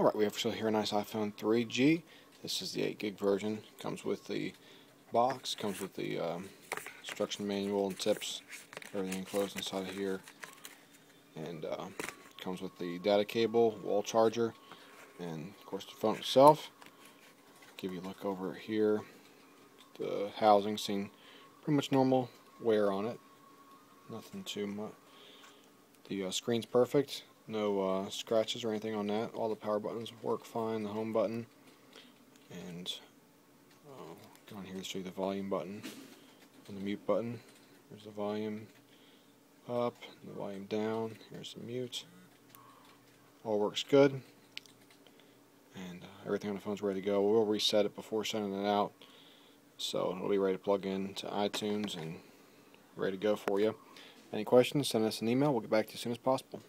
Alright, we have sale here a nice iPhone 3G. This is the 8 gig version. Comes with the box, comes with the um, instruction manual and tips, everything enclosed inside of here. And uh, comes with the data cable, wall charger, and of course the phone itself. Give you a look over here. The housing seen pretty much normal wear on it. Nothing too much. The uh, screen's perfect. No uh, scratches or anything on that. All the power buttons work fine. The home button. And uh, go on here to show you the volume button and the mute button. There's the volume up, the volume down. Here's the mute. All works good. And uh, everything on the phone's ready to go. We'll reset it before sending it out. So it'll be ready to plug in to iTunes and ready to go for you. Any questions, send us an email. We'll get back to you as soon as possible.